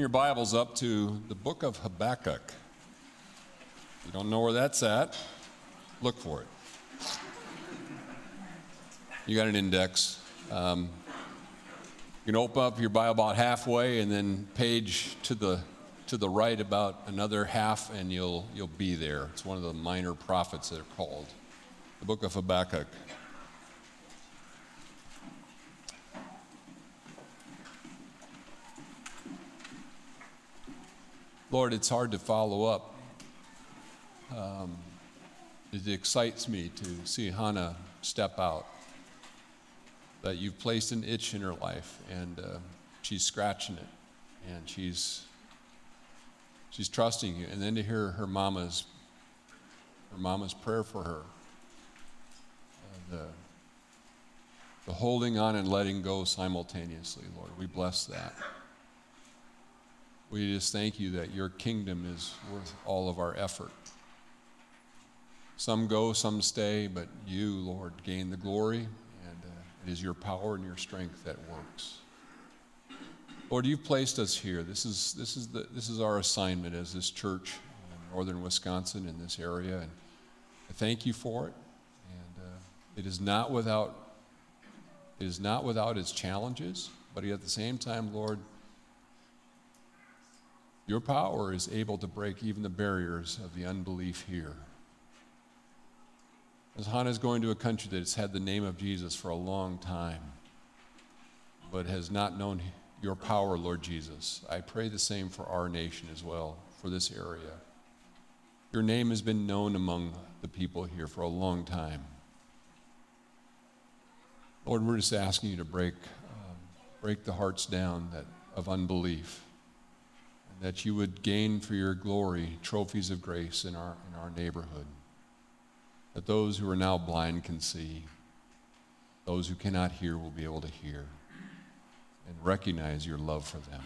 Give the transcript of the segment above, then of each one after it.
Your Bibles up to the book of Habakkuk. If you don't know where that's at, look for it. You got an index. Um, you can open up your Bible about halfway and then page to the to the right about another half and you'll you'll be there. It's one of the minor prophets that are called. The book of Habakkuk. Lord, it's hard to follow up. Um, it excites me to see Hannah step out. That you've placed an itch in her life, and uh, she's scratching it, and she's she's trusting you. And then to hear her mama's her mama's prayer for her, uh, the the holding on and letting go simultaneously, Lord, we bless that. We just thank you that your kingdom is worth all of our effort. Some go, some stay, but you, Lord, gain the glory, and uh, it is your power and your strength that works. Lord, you've placed us here. This is, this is, the, this is our assignment as this church in northern Wisconsin in this area, and I thank you for it. And uh, it is not without it is not without its challenges, but at the same time, Lord, your power is able to break even the barriers of the unbelief here. As Hannah is going to a country that has had the name of Jesus for a long time, but has not known your power, Lord Jesus, I pray the same for our nation as well, for this area. Your name has been known among the people here for a long time. Lord, we're just asking you to break, um, break the hearts down that, of unbelief that you would gain for your glory trophies of grace in our, in our neighborhood. That those who are now blind can see, those who cannot hear will be able to hear and recognize your love for them.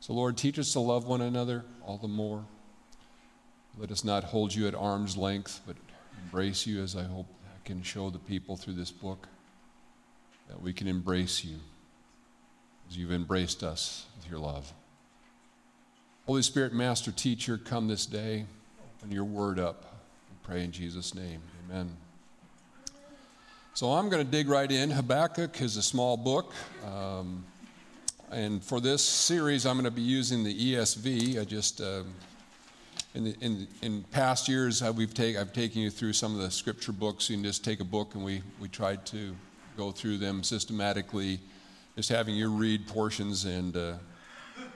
So, Lord, teach us to love one another all the more. Let us not hold you at arm's length, but embrace you as I hope I can show the people through this book that we can embrace you as you've embraced us with your love. Holy Spirit, Master, Teacher, come this day. Open your word up. We pray in Jesus' name. Amen. So I'm going to dig right in. Habakkuk is a small book. Um, and for this series, I'm going to be using the ESV. I just, um, in, the, in, in past years, uh, we've take, I've taken you through some of the scripture books. You can just take a book and we, we tried to go through them systematically, just having you read portions and uh,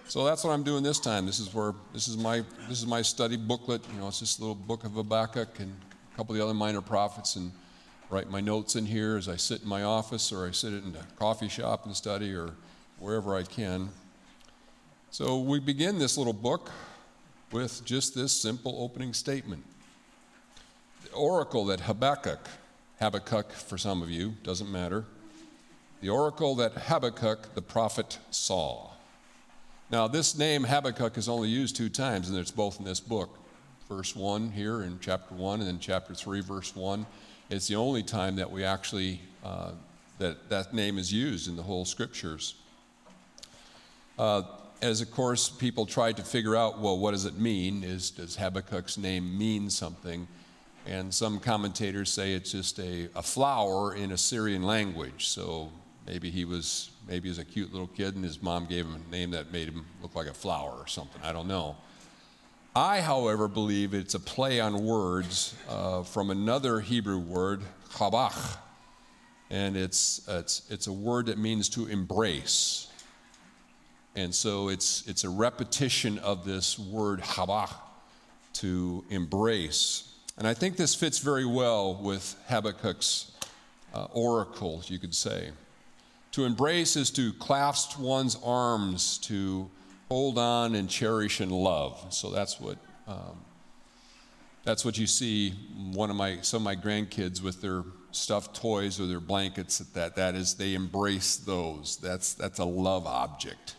so that's what I'm doing this time. This is where this is my this is my study booklet. You know, it's just a little book of Habakkuk and a couple of the other minor prophets, and write my notes in here as I sit in my office or I sit in a coffee shop and study or wherever I can. So we begin this little book with just this simple opening statement. The oracle that Habakkuk, Habakkuk for some of you, doesn't matter. The oracle that Habakkuk the prophet saw. Now, this name Habakkuk is only used two times, and it's both in this book. Verse 1 here in chapter 1, and then chapter 3, verse 1. It's the only time that we actually, uh, that that name is used in the whole scriptures. Uh, as of course people tried to figure out, well, what does it mean? Is, does Habakkuk's name mean something? And some commentators say it's just a, a flower in Assyrian language. So maybe he was maybe he was a cute little kid and his mom gave him a name that made him look like a flower or something. I don't know. I, however, believe it's a play on words uh, from another Hebrew word, chabach. And it's, it's, it's a word that means to embrace. And so it's, it's a repetition of this word chabach, to embrace. And I think this fits very well with Habakkuk's uh, oracle, you could say. To embrace is to clasp one's arms, to hold on and cherish and love. So that's what um, that's what you see. One of my some of my grandkids with their stuffed toys or their blankets. That that is they embrace those. That's that's a love object,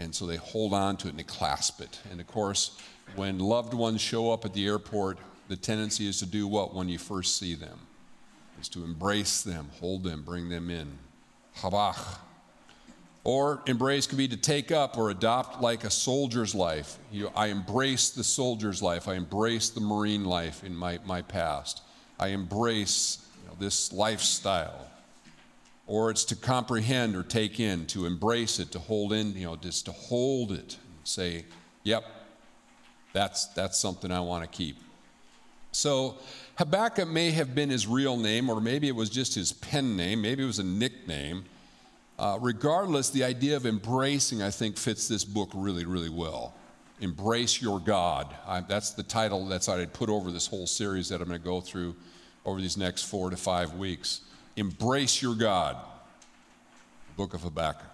and so they hold on to it and they clasp it. And of course, when loved ones show up at the airport, the tendency is to do what when you first see them, is to embrace them, hold them, bring them in. Habach. Or embrace could be to take up or adopt like a soldier's life. You, I embrace the soldier's life. I embrace the Marine life in my, my past. I embrace you know, this lifestyle. Or it's to comprehend or take in, to embrace it, to hold in, you know, just to hold it and say, yep, that's, that's something I want to keep. So Habakkuk may have been his real name, or maybe it was just his pen name, maybe it was a nickname. Uh, regardless, the idea of embracing, I think, fits this book really, really well. Embrace your God. I, that's the title that's I'd put over this whole series that I'm going to go through over these next four to five weeks. Embrace your God. book of Habakkuk.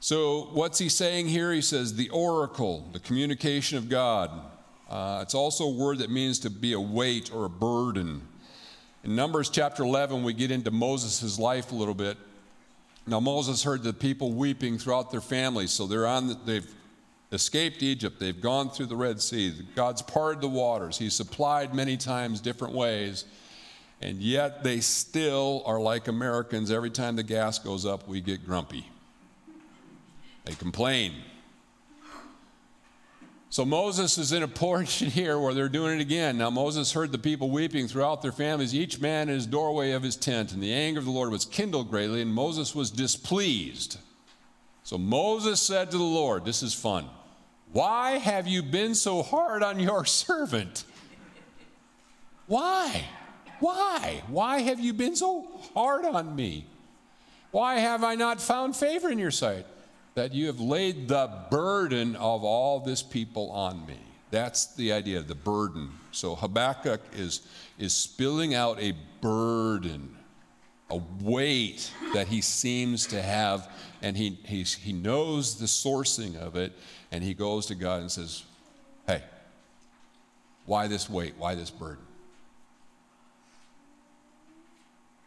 So, what's he saying here? He says, the oracle, the communication of God. Uh, it's also a word that means to be a weight or a burden. In Numbers chapter 11, we get into Moses' life a little bit. Now, Moses heard the people weeping throughout their families, so they're on, the, they've escaped Egypt, they've gone through the Red Sea. God's parted the waters, He supplied many times different ways, and yet they still are like Americans. Every time the gas goes up, we get grumpy. They complain. So Moses is in a portion here where they're doing it again. Now Moses heard the people weeping throughout their families, each man in his doorway of his tent, and the anger of the Lord was kindled greatly, and Moses was displeased. So Moses said to the Lord, This is fun. Why have you been so hard on your servant? Why? Why? Why have you been so hard on me? Why have I not found favor in your sight? That you have laid the burden of all this people on me. That's the idea, of the burden. So Habakkuk is, is spilling out a burden, a weight that he seems to have, and he, he knows the sourcing of it, and he goes to God and says, Hey, why this weight? Why this burden?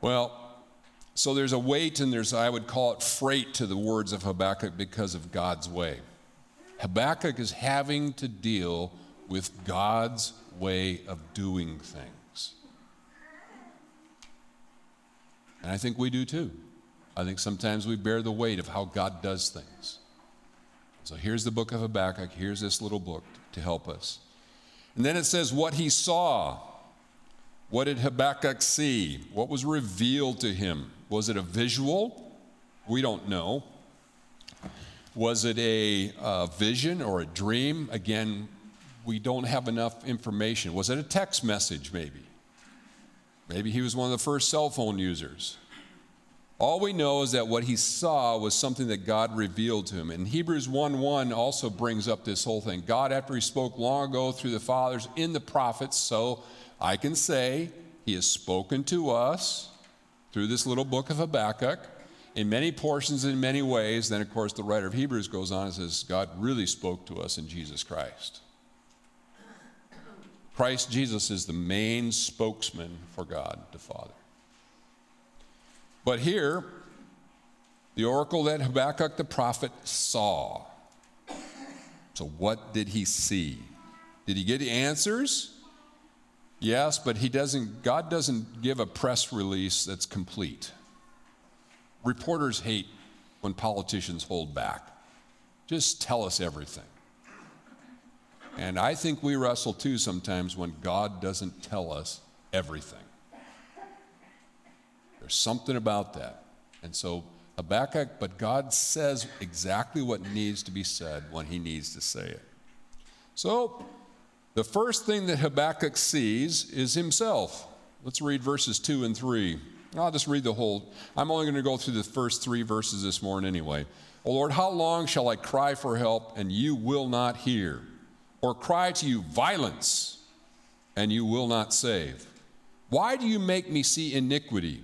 Well, so there's a weight and there's, I would call it freight to the words of Habakkuk because of God's way. Habakkuk is having to deal with God's way of doing things. And I think we do too. I think sometimes we bear the weight of how God does things. So here's the book of Habakkuk. Here's this little book to help us. And then it says what he saw. What did Habakkuk see? What was revealed to him? Was it a visual? We don't know. Was it a uh, vision or a dream? Again, we don't have enough information. Was it a text message, maybe? Maybe he was one of the first cell phone users. All we know is that what he saw was something that God revealed to him. And Hebrews 1 1 also brings up this whole thing. God, after he spoke long ago through the fathers in the prophets, so I can say he has spoken to us through this little book of Habakkuk in many portions, in many ways. Then, of course, the writer of Hebrews goes on and says, God really spoke to us in Jesus Christ. Christ Jesus is the main spokesman for God the Father. But here, the oracle that Habakkuk the prophet saw. So, what did he see? Did he get answers? Yes, but he doesn't, God doesn't give a press release that's complete. Reporters hate when politicians hold back. Just tell us everything. And I think we wrestle too sometimes when God doesn't tell us everything. There's something about that. And so Habakkuk, but God says exactly what needs to be said when he needs to say it. So the first thing that Habakkuk sees is himself. Let's read verses 2 and 3. I'll just read the whole. I'm only going to go through the first three verses this morning anyway. Oh Lord, how long shall I cry for help and you will not hear? Or cry to you violence and you will not save? Why do you make me see iniquity?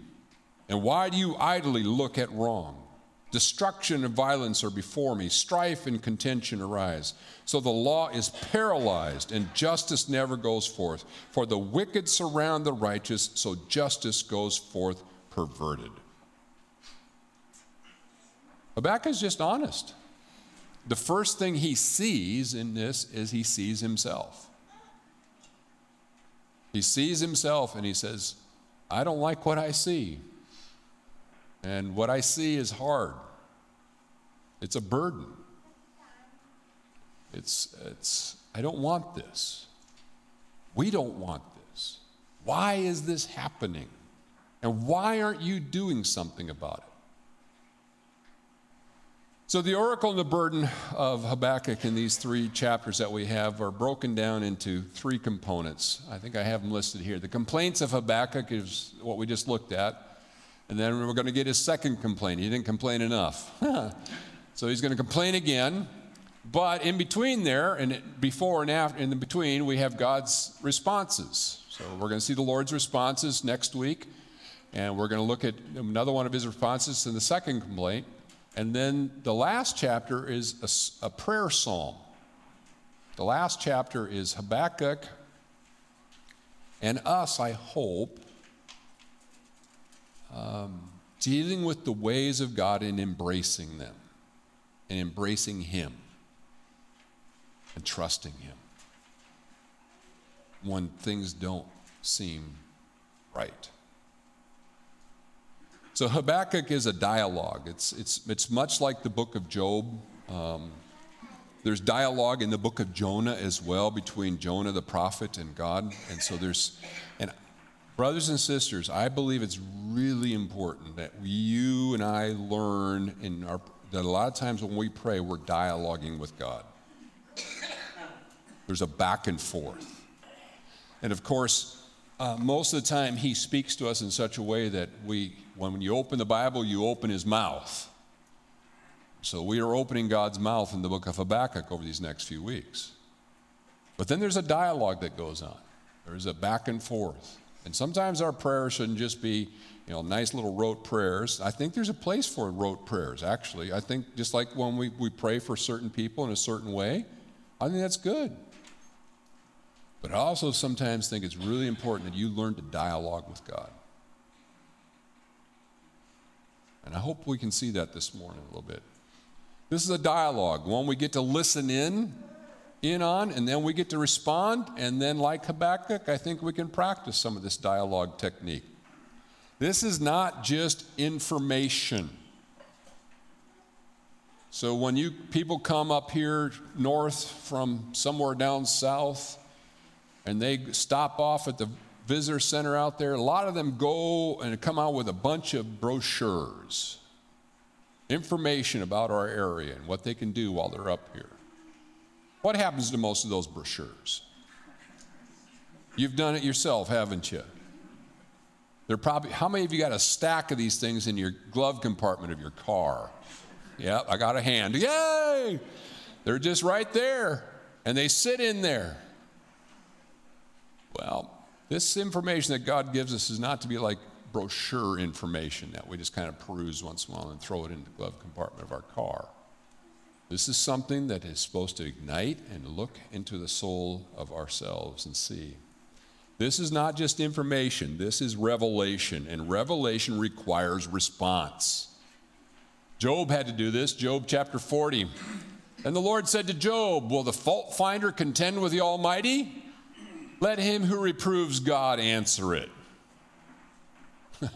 And why do you idly look at wrong? Destruction and violence are before me, strife and contention arise. So the law is paralyzed, and justice never goes forth. For the wicked surround the righteous, so justice goes forth perverted. Habakkuk is just honest. The first thing he sees in this is he sees himself. He sees himself and he says, I don't like what I see. And what I see is hard. It's a burden. It's, it's, I don't want this. We don't want this. Why is this happening? And why aren't you doing something about it? So, the oracle and the burden of Habakkuk in these three chapters that we have are broken down into three components. I think I have them listed here. The complaints of Habakkuk is what we just looked at. And then we're going to get his second complaint. He didn't complain enough. so, he's going to complain again. But in between there, and before and after, in the between, we have God's responses. So, we're going to see the Lord's responses next week. And we're going to look at another one of his responses in the second complaint. And then the last chapter is a, a prayer psalm. The last chapter is Habakkuk and us, I hope, um, dealing with the ways of God and embracing them, and embracing Him, and trusting Him when things don't seem right. So Habakkuk is a dialogue. It's, it's, it's much like the book of Job. Um, there's dialogue in the book of Jonah as well between Jonah the prophet and God. And so there's, brothers and sisters, I believe it's really important that you and I learn in our, that a lot of times when we pray, we're dialoguing with God. There's a back and forth. And of course, uh, most of the time, He speaks to us in such a way that we when you open the Bible, you open his mouth. So we are opening God's mouth in the book of Habakkuk over these next few weeks. But then there's a dialogue that goes on. There's a back and forth. And sometimes our prayers shouldn't just be, you know, nice little rote prayers. I think there's a place for rote prayers, actually. I think just like when we, we pray for certain people in a certain way, I think that's good. But I also sometimes think it's really important that you learn to dialogue with God. And I hope we can see that this morning a little bit. This is a dialogue, one we get to listen in, in on, and then we get to respond. And then, like Habakkuk, I think we can practice some of this dialogue technique. This is not just information. So when you people come up here north from somewhere down south, and they stop off at the visitor center out there, a lot of them go and come out with a bunch of brochures, information about our area and what they can do while they're up here. What happens to most of those brochures? You've done it yourself, haven't you? They're probably, how many of you got a stack of these things in your glove compartment of your car? Yep, I got a hand. Yay! They're just right there, and they sit in there. Well, this information that God gives us is not to be like brochure information that we just kind of peruse once in a while and throw it in the glove compartment of our car. This is something that is supposed to ignite and look into the soul of ourselves and see. This is not just information, this is revelation, and revelation requires response. Job had to do this, Job chapter 40. And the Lord said to Job, Will the fault finder contend with the Almighty? Let him who reproves God answer it.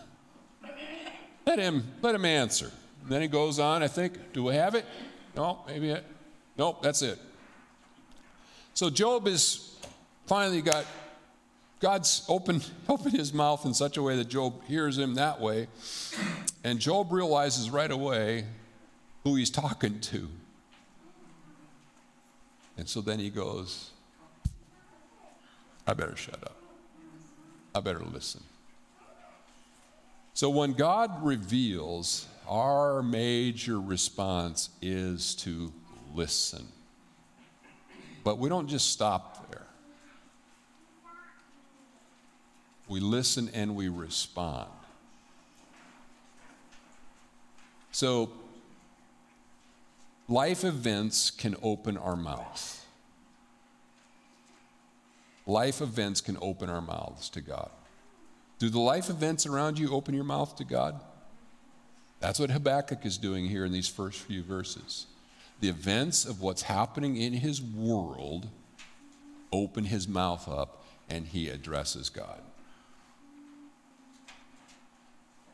let him let him answer. And then he goes on, I think, do we have it? No, maybe it. Nope, that's it. So Job is finally got God's opened, opened his mouth in such a way that Job hears him that way. And Job realizes right away who he's talking to. And so then he goes, I better shut up. I better listen. So when God reveals, our major response is to listen. But we don't just stop there. We listen and we respond. So, life events can open our mouth life events can open our mouths to God. Do the life events around you open your mouth to God? That's what Habakkuk is doing here in these first few verses. The events of what's happening in his world open his mouth up and he addresses God.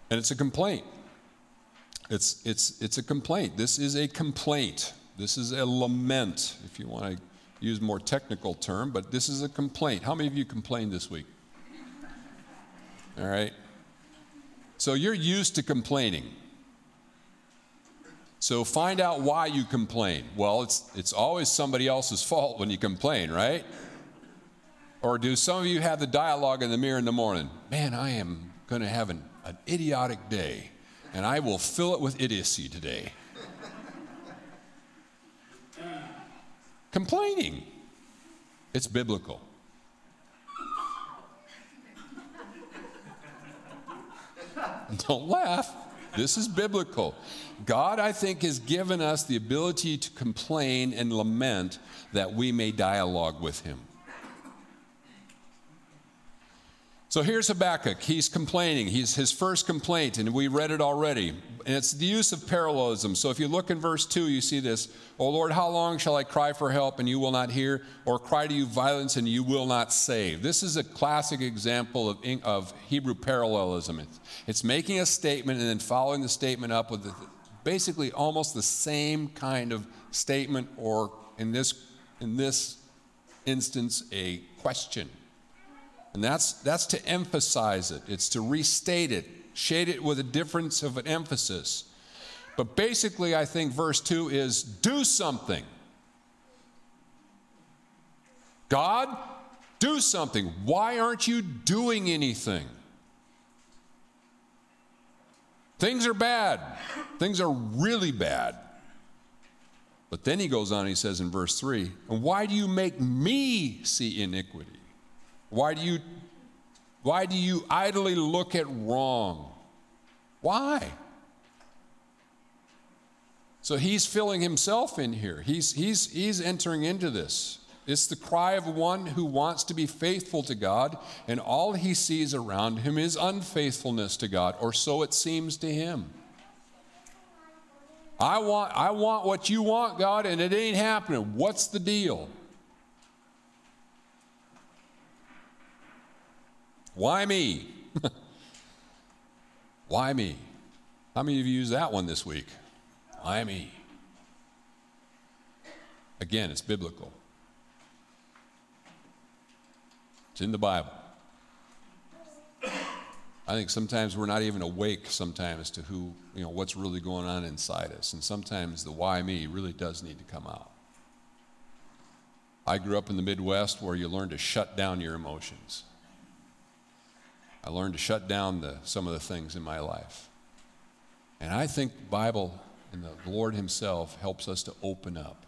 And it's a complaint. It's, it's, it's a complaint. This is a complaint. This is a lament, if you want to use a more technical term, but this is a complaint. How many of you complained this week? All right. So you're used to complaining. So find out why you complain. Well, it's, it's always somebody else's fault when you complain, right? Or do some of you have the dialogue in the mirror in the morning? Man, I am going to have an, an idiotic day, and I will fill it with idiocy today. Complaining. It's biblical. Don't laugh. This is biblical. God, I think, has given us the ability to complain and lament that we may dialogue with Him. So here's Habakkuk. He's complaining. He's his first complaint, and we read it already. And it's the use of parallelism. So if you look in verse 2, you see this Oh Lord, how long shall I cry for help and you will not hear, or cry to you violence and you will not save? This is a classic example of, of Hebrew parallelism. It's, it's making a statement and then following the statement up with the, basically almost the same kind of statement, or in this, in this instance, a question. And that's, that's to emphasize it, it's to restate it, shade it with a difference of an emphasis. But basically, I think verse 2 is do something. God, do something. Why aren't you doing anything? Things are bad. Things are really bad. But then he goes on, he says in verse 3 And why do you make me see iniquity? Why do you why do you idly look at wrong? Why? So he's filling himself in here. He's, he's, he's entering into this. It's the cry of one who wants to be faithful to God, and all he sees around him is unfaithfulness to God, or so it seems to him. I want, I want what you want, God, and it ain't happening. What's the deal? Why me? Why me? How many of you used that one this week? Why me? Again, it's biblical. It's in the Bible. I think sometimes we're not even awake sometimes to who, you know, what's really going on inside us. And sometimes the why me really does need to come out. I grew up in the Midwest where you learn to shut down your emotions. I learned to shut down the, some of the things in my life. And I think the Bible and the Lord Himself helps us to open up.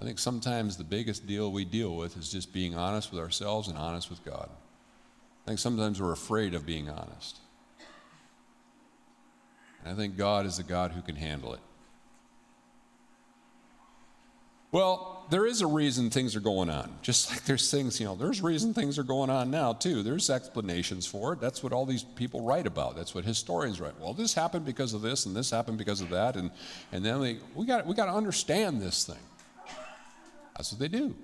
I think sometimes the biggest deal we deal with is just being honest with ourselves and honest with God. I think sometimes we're afraid of being honest. And I think God is a God who can handle it. Well, there is a reason things are going on. Just like there's things, you know, there's reason things are going on now too. There's explanations for it. That's what all these people write about. That's what historians write. Well, this happened because of this and this happened because of that and and then they, we got we got to understand this thing. That's what they do.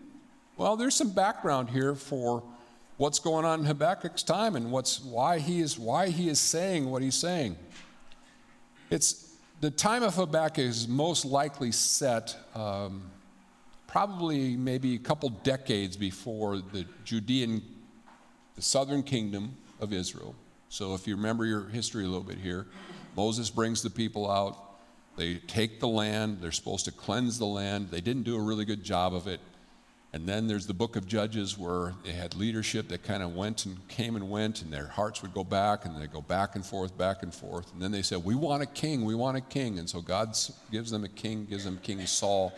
Well, there's some background here for what's going on in Habakkuk's time and what's why he is why he is saying what he's saying. It's the time of Habakkuk is most likely set um, probably maybe a couple decades before the Judean, the southern kingdom of Israel. So if you remember your history a little bit here, Moses brings the people out. They take the land. They're supposed to cleanse the land. They didn't do a really good job of it. And then there's the book of Judges where they had leadership that kind of went and came and went, and their hearts would go back, and they go back and forth, back and forth. And then they said, We want a king, we want a king. And so God gives them a king, gives them King Saul.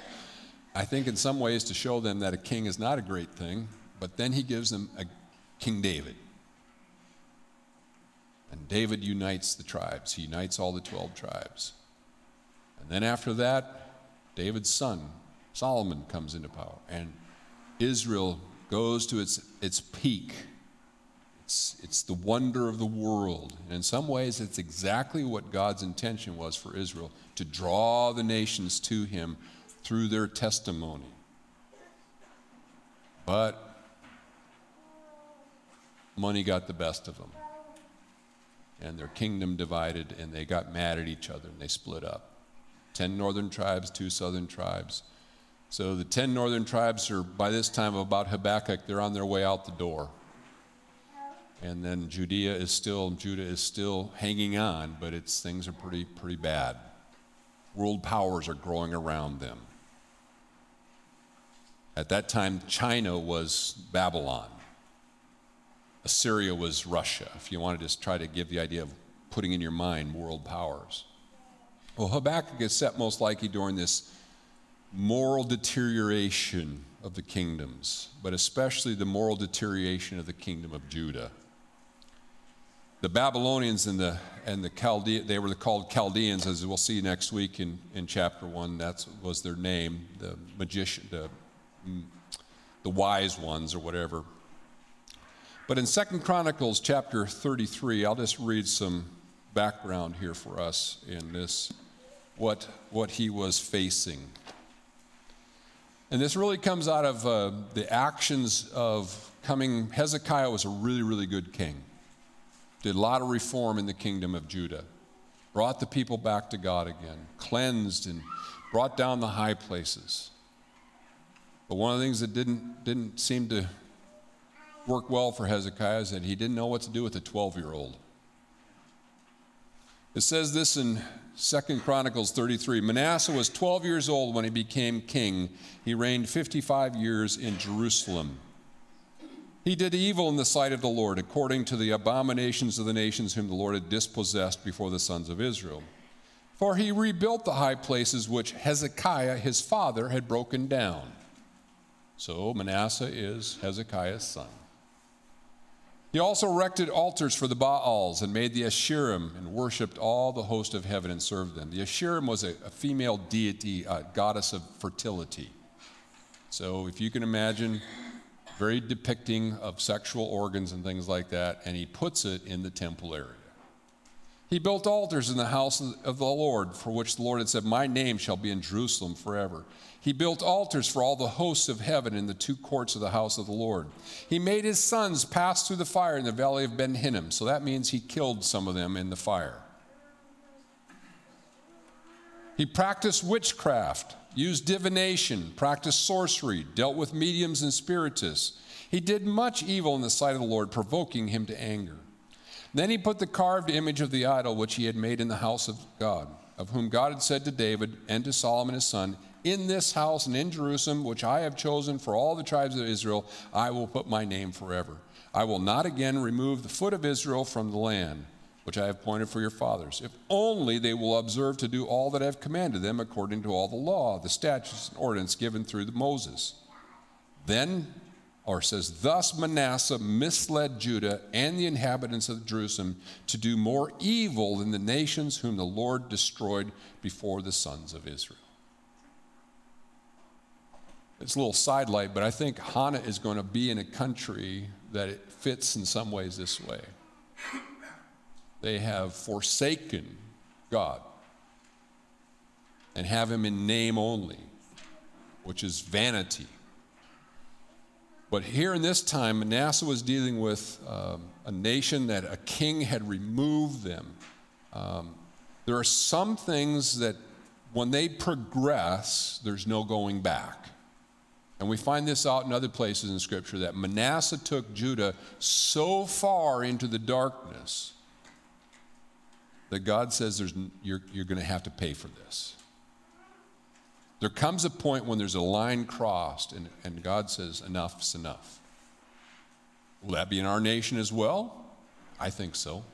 I think in some ways to show them that a king is not a great thing, but then he gives them a King David. And David unites the tribes, he unites all the 12 tribes. And then after that, David's son, Solomon, comes into power. And Israel goes to its, its peak. It's, it's the wonder of the world. And in some ways, it's exactly what God's intention was for Israel to draw the nations to him through their testimony. But money got the best of them. and their kingdom divided, and they got mad at each other and they split up. Ten northern tribes, two southern tribes. So the ten northern tribes are, by this time about Habakkuk, they're on their way out the door. And then Judea is still, Judah is still hanging on, but it's, things are pretty, pretty bad. World powers are growing around them. At that time, China was Babylon. Assyria was Russia, if you want to just try to give the idea of putting in your mind world powers. Well, Habakkuk is set most likely during this moral deterioration of the kingdoms, but especially the moral deterioration of the kingdom of Judah. The Babylonians and the, and the Chaldeans, they were called Chaldeans, as we'll see next week in, in chapter 1. That was their name, the magician, the, the wise ones or whatever. But in Second Chronicles chapter 33, I'll just read some background here for us in this, what, what he was facing. And this really comes out of uh, the actions of coming. Hezekiah was a really, really good king, did a lot of reform in the kingdom of Judah, brought the people back to God again, cleansed and brought down the high places. But one of the things that didn't, didn't seem to work well for Hezekiah is that he didn't know what to do with a 12 year old. It says this in 2 Chronicles 33 Manasseh was 12 years old when he became king. He reigned 55 years in Jerusalem. He did evil in the sight of the Lord, according to the abominations of the nations whom the Lord had dispossessed before the sons of Israel. For he rebuilt the high places which Hezekiah his father had broken down. So Manasseh is Hezekiah's son. He also erected altars for the Baals and made the Asherim and worshiped all the host of heaven and served them. The Asherim was a, a female deity, a goddess of fertility. So if you can imagine, very depicting of sexual organs and things like that, and he puts it in the temple area. He built altars in the house of the Lord, for which the Lord had said, My name shall be in Jerusalem forever. He built altars for all the hosts of heaven in the two courts of the house of the Lord. He made his sons pass through the fire in the valley of Ben Hinnom. So that means he killed some of them in the fire. He practiced witchcraft, used divination, practiced sorcery, dealt with mediums and spiritists. He did much evil in the sight of the Lord, provoking him to anger. Then he put the carved image of the idol which he had made in the house of God, of whom God had said to David and to Solomon his son, In this house and in Jerusalem, which I have chosen for all the tribes of Israel, I will put my name forever. I will not again remove the foot of Israel from the land which I have appointed for your fathers, if only they will observe to do all that I have commanded them according to all the law, the statutes, and ordinance given through Moses. Then or says, Thus Manasseh misled Judah and the inhabitants of Jerusalem to do more evil than the nations whom the Lord destroyed before the sons of Israel. It's a little sidelight, but I think Hannah is going to be in a country that it fits in some ways this way. They have forsaken God and have him in name only, which is vanity. But here in this time, Manasseh was dealing with um, a nation that a king had removed them. Um, there are some things that when they progress, there's no going back. And we find this out in other places in Scripture that Manasseh took Judah so far into the darkness that God says you're, you're going to have to pay for this. There comes a point when there's a line crossed and, and God says, enough's enough. Will that be in our nation as well? I think so.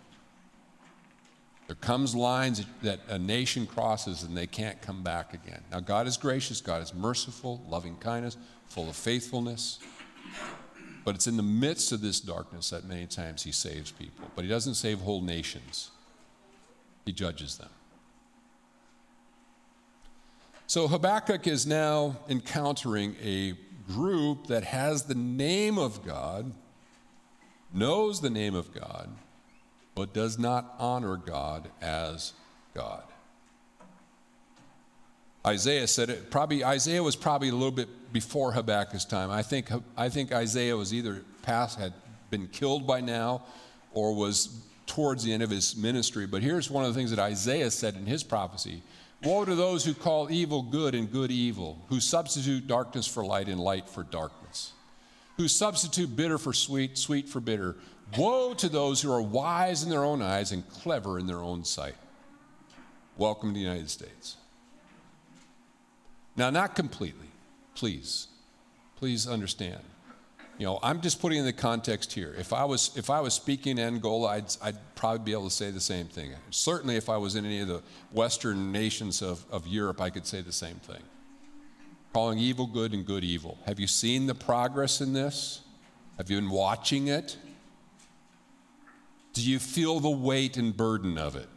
There comes lines that a nation crosses and they can't come back again. Now, God is gracious, God is merciful, loving kindness, full of faithfulness. But it's in the midst of this darkness that many times He saves people. But He doesn't save whole nations, He judges them. So Habakkuk is now encountering a group that has the name of God, knows the name of God, but does not honor God as God. Isaiah said it probably Isaiah was probably a little bit before Habakkuk's time. I think I think Isaiah was either past had been killed by now or was towards the end of his ministry. But here's one of the things that Isaiah said in his prophecy Woe to those who call evil good and good evil, who substitute darkness for light and light for darkness, who substitute bitter for sweet, sweet for bitter. Woe to those who are wise in their own eyes and clever in their own sight. Welcome to the United States. Now, not completely, please. Please understand. You know, I'm just putting in the context here. If I was, if I was speaking in Angola, I'd, I'd probably be able to say the same thing. Certainly, if I was in any of the Western nations of, of Europe, I could say the same thing. Calling evil good and good evil. Have you seen the progress in this? Have you been watching it? Do you feel the weight and burden of it?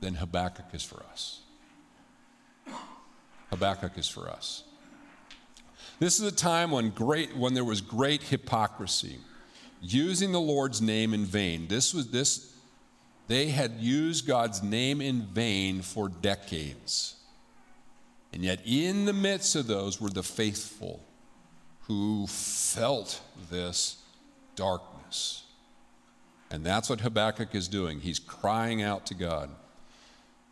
Then Habakkuk is for us. Habakkuk is for us. This is a time when, great, when there was great hypocrisy, using the Lord's name in vain. This was this, they had used God's name in vain for decades. And yet, in the midst of those were the faithful who felt this darkness. And that's what Habakkuk is doing. He's crying out to God.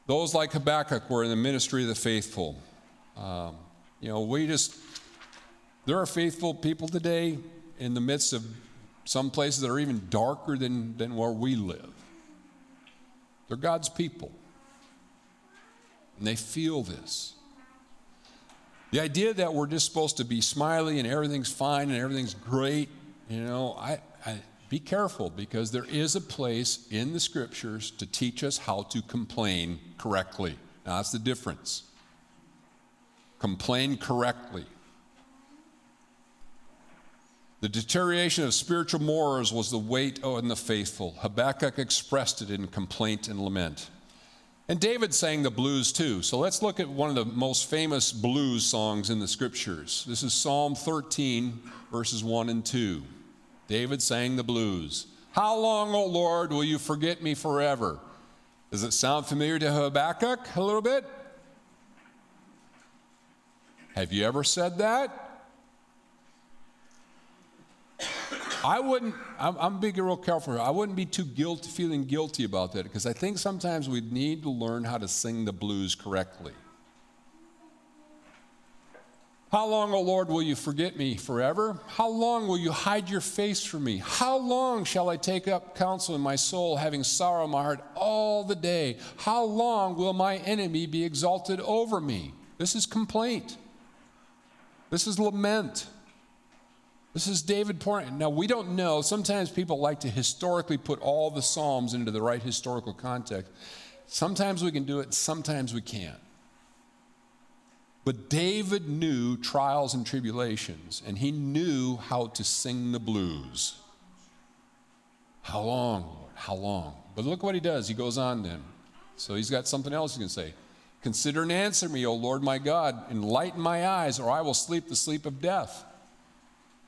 Those like Habakkuk were in the ministry of the faithful. Um, you know, we just, there are faithful people today in the midst of some places that are even darker than, than where we live. They're God's people. And they feel this. The idea that we're just supposed to be smiley and everything's fine and everything's great, you know, I, I be careful because there is a place in the scriptures to teach us how to complain correctly. Now, that's the difference. Complain correctly. The deterioration of spiritual morals was the weight on the faithful. Habakkuk expressed it in complaint and lament. And David sang the blues too. So let's look at one of the most famous blues songs in the scriptures. This is Psalm 13, verses 1 and 2. David sang the blues. How long, O Lord, will you forget me forever? Does it sound familiar to Habakkuk a little bit? Have you ever said that? I wouldn't, I'm, I'm being real careful here. I wouldn't be too guilty, feeling guilty about that because I think sometimes we need to learn how to sing the blues correctly. How long, O Lord, will you forget me forever? How long will you hide your face from me? How long shall I take up counsel in my soul, having sorrow in my heart all the day? How long will my enemy be exalted over me? This is complaint. This is lament. This is David pouring. Now, we don't know. Sometimes people like to historically put all the Psalms into the right historical context. Sometimes we can do it, sometimes we can't. But David knew trials and tribulations, and he knew how to sing the blues. How long, Lord? How long? But look what he does. He goes on then. So he's got something else he can say. Consider and answer me, O Lord my God. Enlighten my eyes, or I will sleep the sleep of death.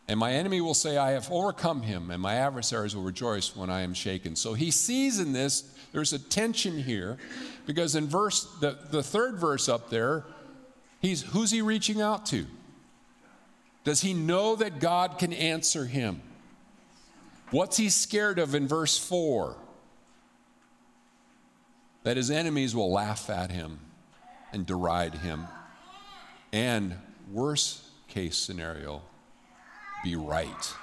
And my enemy will say, I have overcome him, and my adversaries will rejoice when I am shaken. So he sees in this, there's a tension here, because in verse, the, the third verse up there, He's, who's he reaching out to? Does he know that God can answer him? What's he scared of in verse 4? That his enemies will laugh at him and deride him. And, worst case scenario, be right.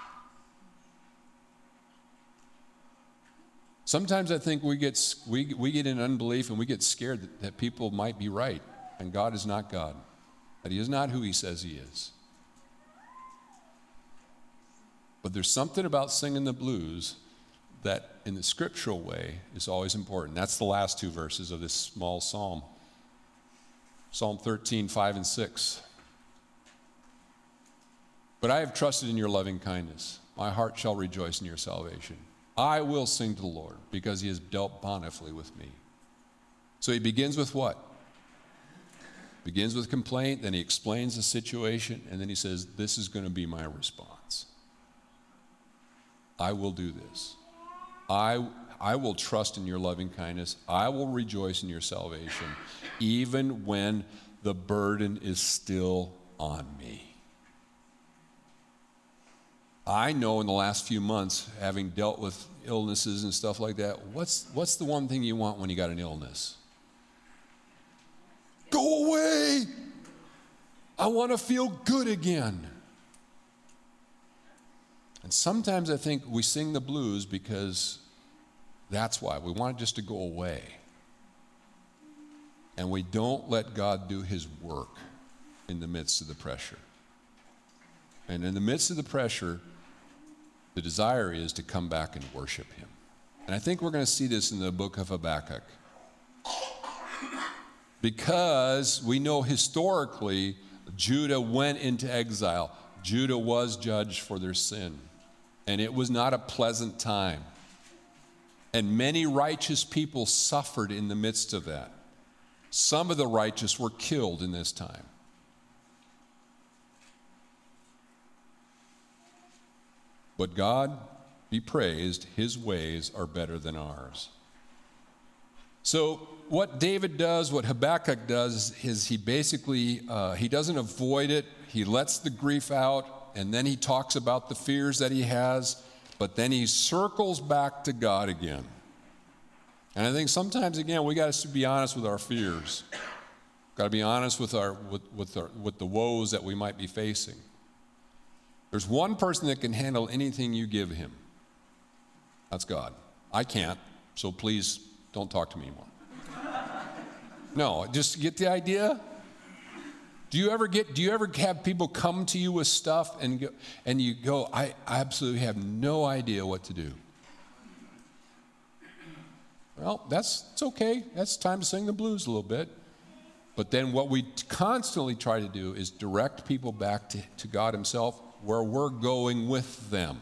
Sometimes I think we get, we, we get in unbelief and we get scared that, that people might be right, and God is not God that he is not who he says he is. But there's something about singing the blues that, in the scriptural way, is always important. That's the last two verses of this small psalm Psalm 13, 5 and 6. But I have trusted in your loving kindness. My heart shall rejoice in your salvation. I will sing to the Lord because he has dealt bountifully with me. So he begins with what? Begins with complaint, then he explains the situation, and then he says, This is going to be my response. I will do this. I, I will trust in your loving kindness. I will rejoice in your salvation, even when the burden is still on me. I know in the last few months, having dealt with illnesses and stuff like that, what's, what's the one thing you want when you got an illness? Go away! I want to feel good again. And sometimes I think we sing the blues because that's why. We want it just to go away. And we don't let God do his work in the midst of the pressure. And in the midst of the pressure, the desire is to come back and worship him. And I think we're going to see this in the book of Habakkuk. Because we know historically Judah went into exile. Judah was judged for their sin. And it was not a pleasant time. And many righteous people suffered in the midst of that. Some of the righteous were killed in this time. But God be praised, his ways are better than ours. So, what David does, what Habakkuk does, is he basically uh, he doesn't avoid it. He lets the grief out, and then he talks about the fears that he has, but then he circles back to God again. And I think sometimes, again, we got to be honest with our fears. Got to be honest with our with, with, our, with the woes that we might be facing. There's one person that can handle anything you give him. That's God. I can't, so please don't talk to me anymore. No, just get the idea. Do you ever get do you ever have people come to you with stuff and go, and you go, I, absolutely have no idea what to do. Well, that's it's okay. That's time to sing the blues a little bit. But then what we constantly try to do is direct people back to, to God Himself where we're going with them.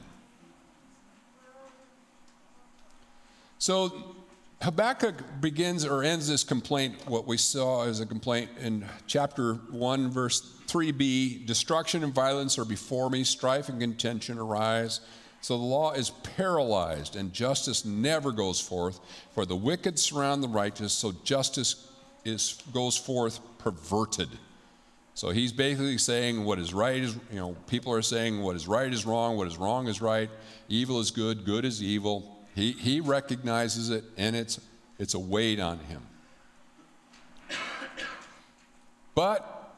So Habakkuk begins or ends this complaint, what we saw as a complaint in chapter 1, verse 3b destruction and violence are before me, strife and contention arise. So the law is paralyzed, and justice never goes forth. For the wicked surround the righteous, so justice is, goes forth perverted. So he's basically saying what is right is, you know, people are saying what is right is wrong, what is wrong is right, evil is good, good is evil. He, he recognizes it, and it's, it's a weight on him. But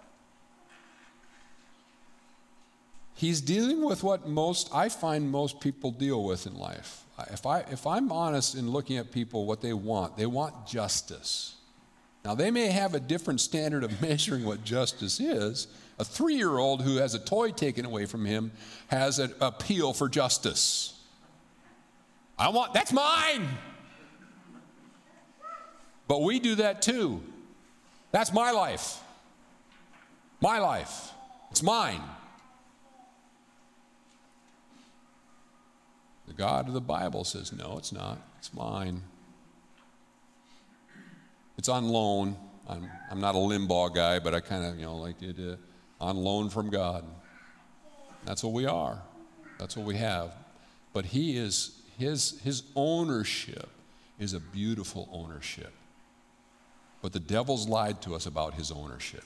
he's dealing with what most, I find most people deal with in life. If, I, if I'm honest in looking at people, what they want, they want justice. Now, they may have a different standard of measuring what justice is. A three year old who has a toy taken away from him has an appeal for justice. I want, that's mine. But we do that too. That's my life. My life. It's mine. The God of the Bible says, no, it's not. It's mine. It's on loan. I'm, I'm not a Limbaugh guy, but I kind of, you know, like it uh, on loan from God. That's what we are. That's what we have. But he is, his, his ownership is a beautiful ownership. But the devil's lied to us about his ownership.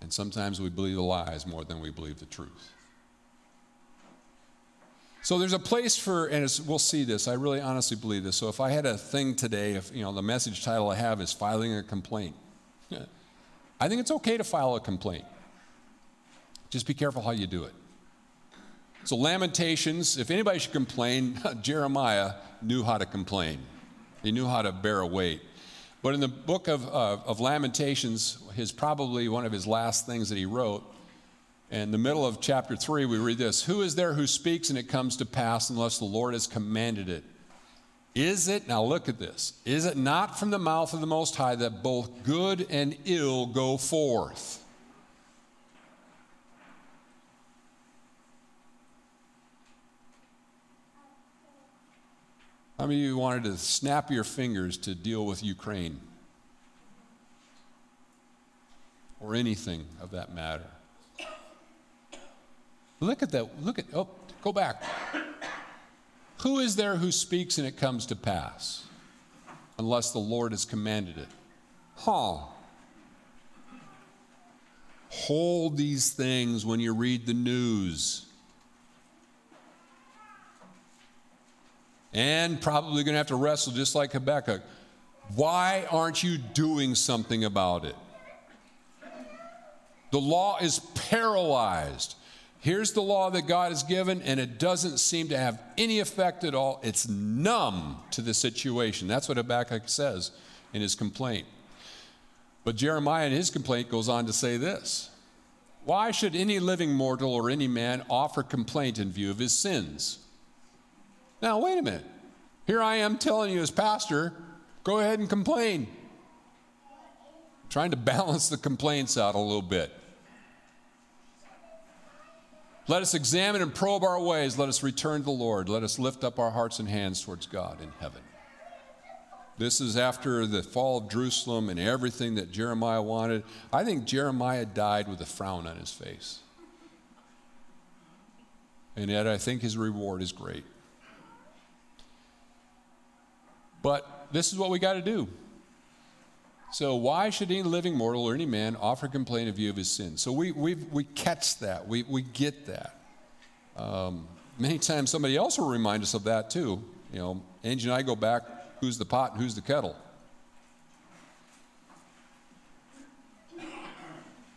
And sometimes we believe the lies more than we believe the truth. So there's a place for, and we'll see this. I really honestly believe this. So if I had a thing today, if you know the message title I have is filing a complaint, I think it's okay to file a complaint. Just be careful how you do it. So Lamentations, if anybody should complain, Jeremiah knew how to complain. He knew how to bear a weight. But in the book of, uh, of Lamentations, his probably one of his last things that he wrote, in the middle of chapter 3, we read this Who is there who speaks and it comes to pass unless the Lord has commanded it? Is it, now look at this, is it not from the mouth of the Most High that both good and ill go forth? How many of you wanted to snap your fingers to deal with Ukraine? Or anything of that matter? Look at that. Look at, oh, go back. Who is there who speaks and it comes to pass? Unless the Lord has commanded it. Huh. Hold these things when you read the news. And probably going to have to wrestle just like Habakkuk. Why aren't you doing something about it? The law is paralyzed. Here's the law that God has given, and it doesn't seem to have any effect at all. It's numb to the situation. That's what Habakkuk says in his complaint. But Jeremiah, in his complaint, goes on to say this Why should any living mortal or any man offer complaint in view of his sins? Now, wait a minute. Here I am telling you, as pastor, go ahead and complain. Trying to balance the complaints out a little bit. Let us examine and probe our ways. Let us return to the Lord. Let us lift up our hearts and hands towards God in heaven. This is after the fall of Jerusalem and everything that Jeremiah wanted. I think Jeremiah died with a frown on his face. And yet, I think his reward is great. But this is what we got to do. So, why should any living mortal or any man offer complaint of view of his sin? So, we, we, we catch that, we, we get that. Um, many times, somebody else will remind us of that too. You know, Angie and I go back who's the pot and who's the kettle?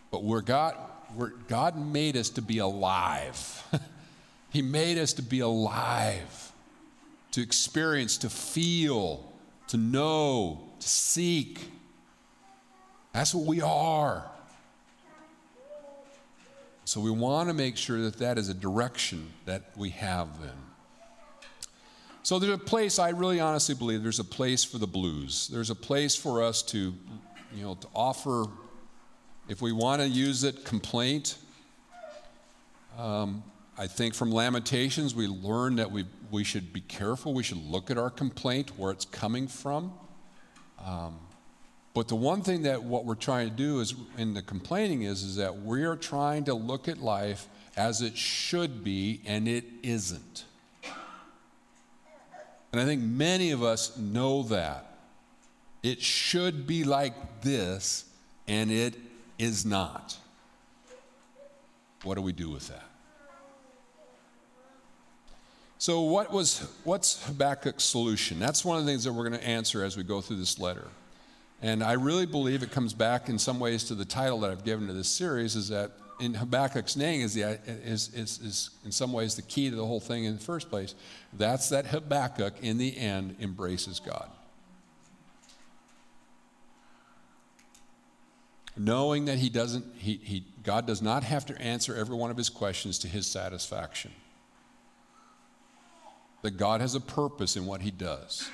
But we're God, we're, God made us to be alive. he made us to be alive, to experience, to feel, to know, to seek that's what we are. So we want to make sure that that is a direction that we have then. So there's a place, I really honestly believe there's a place for the blues. There's a place for us to, you know, to offer, if we want to use it, complaint. Um, I think from Lamentations, we learn that we, we should be careful. We should look at our complaint, where it's coming from. Um, but the one thing that what we're trying to do is in the complaining is is that we're trying to look at life as it should be and it isn't. And I think many of us know that. It should be like this and it is not. What do we do with that? So what was what's Habakkuk's solution? That's one of the things that we're going to answer as we go through this letter. And I really believe it comes back in some ways to the title that I've given to this series is that in Habakkuk's name is, the, is, is, is in some ways the key to the whole thing in the first place. That's that Habakkuk in the end embraces God. Knowing that he doesn't, he, he, God does not have to answer every one of his questions to his satisfaction. That God has a purpose in what he does,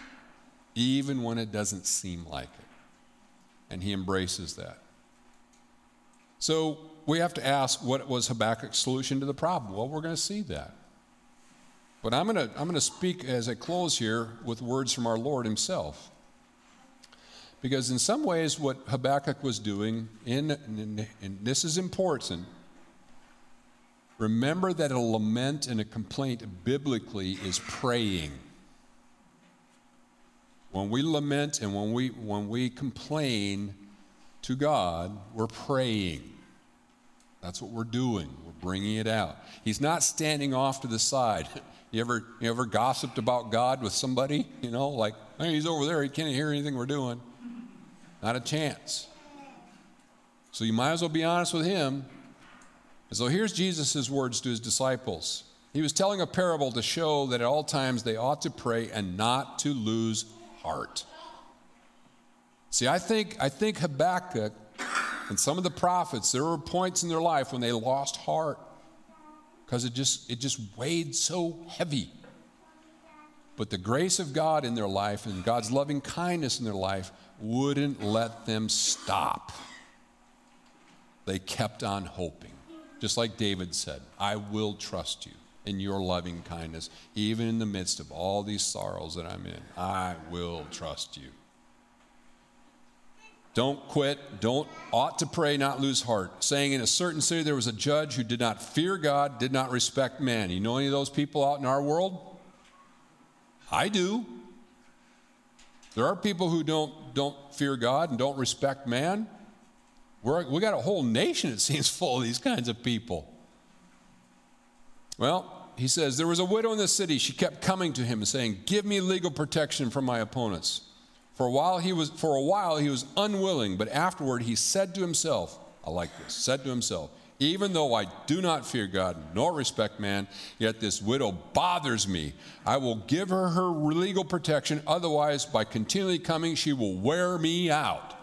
even when it doesn't seem like it and he embraces that. So we have to ask what was Habakkuk's solution to the problem? Well, we're going to see that. But I'm going to, I'm going to speak as I close here with words from our Lord Himself. Because in some ways, what Habakkuk was doing, in, in, and this is important, remember that a lament and a complaint biblically is praying. When we lament and when we, when we complain to God, we're praying. That's what we're doing. We're bringing it out. He's not standing off to the side. You ever, you ever gossiped about God with somebody? You know, like, hey, he's over there. He can't hear anything we're doing. Not a chance. So you might as well be honest with him. So here's Jesus' words to his disciples. He was telling a parable to show that at all times they ought to pray and not to lose heart. See, I think, I think Habakkuk and some of the prophets, there were points in their life when they lost heart because it just, it just weighed so heavy. But the grace of God in their life and God's loving kindness in their life wouldn't let them stop. They kept on hoping. Just like David said, I will trust you in your loving kindness, even in the midst of all these sorrows that I'm in. I will trust you. Don't quit. Don't ought to pray, not lose heart. Saying in a certain city there was a judge who did not fear God, did not respect man. You know any of those people out in our world? I do. There are people who don't, don't fear God and don't respect man. We're, we got a whole nation, it seems, full of these kinds of people. Well, he says, There was a widow in the city. She kept coming to him and saying, Give me legal protection from my opponents. For a while he was, for a while he was unwilling, but afterward he said to himself, I like this, said to himself, even though I do not fear God nor respect man, yet this widow bothers me. I will give her her legal protection, otherwise, by continually coming, she will wear me out.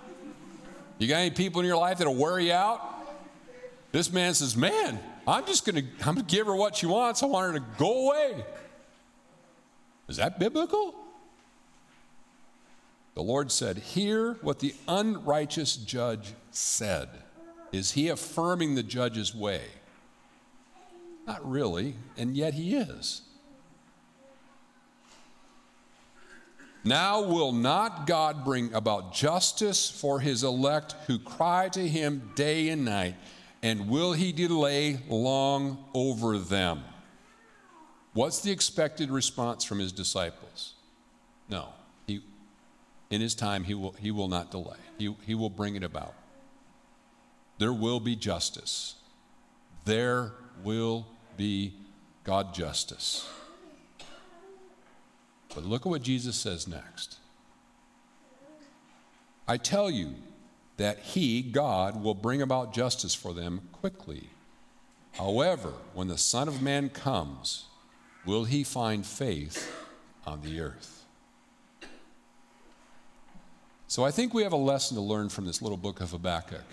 You got any people in your life that'll wear you out? This man says, Man, I'm just gonna, I'm gonna give her what she wants. I want her to go away. Is that biblical? The Lord said, Hear what the unrighteous judge said. Is he affirming the judge's way? Not really, and yet he is. Now will not God bring about justice for his elect who cry to him day and night, and will he delay long over them? What's the expected response from his disciples? No. He, in his time, he will, he will not delay, he, he will bring it about there will be justice. There will be God justice. But look at what Jesus says next. I tell you that He, God, will bring about justice for them quickly. However, when the Son of Man comes, will He find faith on the earth? So I think we have a lesson to learn from this little book of Habakkuk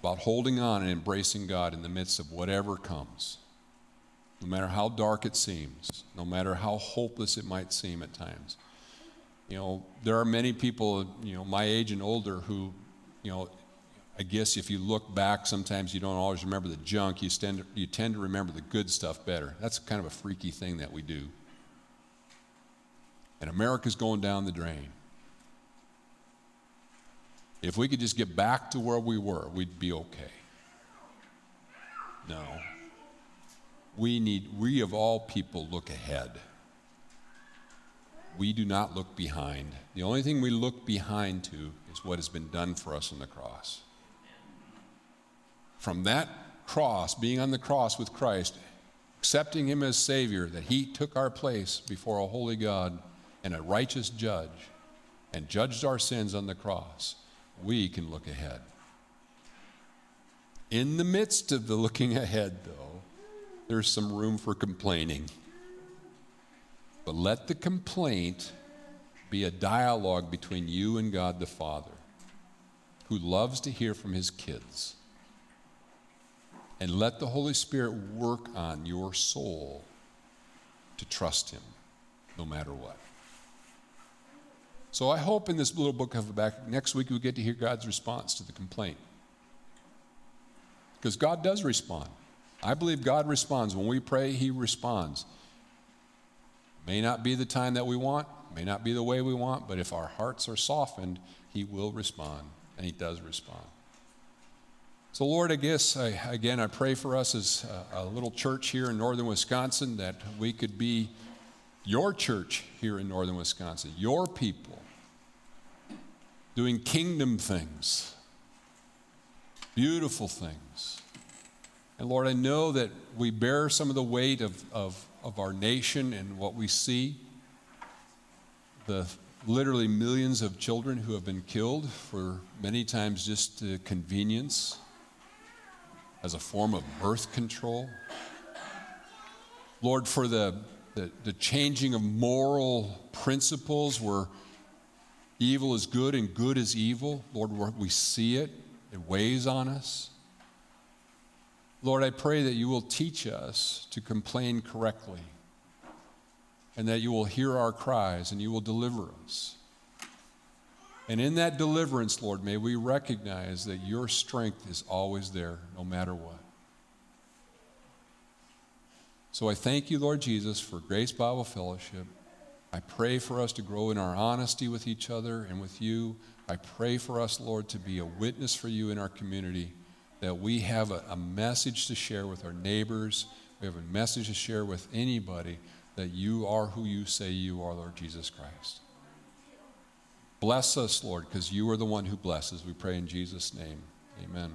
about holding on and embracing God in the midst of whatever comes, no matter how dark it seems, no matter how hopeless it might seem at times. You know, there are many people, you know, my age and older who, you know, I guess if you look back, sometimes you don't always remember the junk. You tend, to, you tend to remember the good stuff better. That's kind of a freaky thing that we do. And America's going down the drain. If we could just get back to where we were, we'd be okay. No. We need, we of all people look ahead. We do not look behind. The only thing we look behind to is what has been done for us on the cross. From that cross, being on the cross with Christ, accepting Him as Savior, that He took our place before a holy God and a righteous judge and judged our sins on the cross we can look ahead. In the midst of the looking ahead, though, there's some room for complaining. But let the complaint be a dialogue between you and God the Father, who loves to hear from his kids. And let the Holy Spirit work on your soul to trust him no matter what. So I hope in this little book of Habakkuk, next week we get to hear God's response to the complaint. Because God does respond. I believe God responds. When we pray, He responds. May not be the time that we want, may not be the way we want, but if our hearts are softened, He will respond, and He does respond. So, Lord, I guess, I, again, I pray for us as a, a little church here in northern Wisconsin that we could be your church here in northern Wisconsin, your people, doing kingdom things, beautiful things. And Lord, I know that we bear some of the weight of, of, of our nation and what we see. The literally millions of children who have been killed for many times just uh, convenience as a form of birth control. Lord, for the, the, the changing of moral principles where Evil is good and good is evil. Lord, we see it, it weighs on us. Lord, I pray that you will teach us to complain correctly and that you will hear our cries and you will deliver us. And in that deliverance, Lord, may we recognize that your strength is always there, no matter what. So I thank you, Lord Jesus, for Grace Bible Fellowship. I pray for us to grow in our honesty with each other and with you. I pray for us, Lord, to be a witness for you in our community, that we have a, a, message to share with our neighbors, we have a message to share with anybody that you are who you say you are, Lord Jesus Christ. Bless us, Lord, because you are the one who blesses. We pray in Jesus' name. Amen.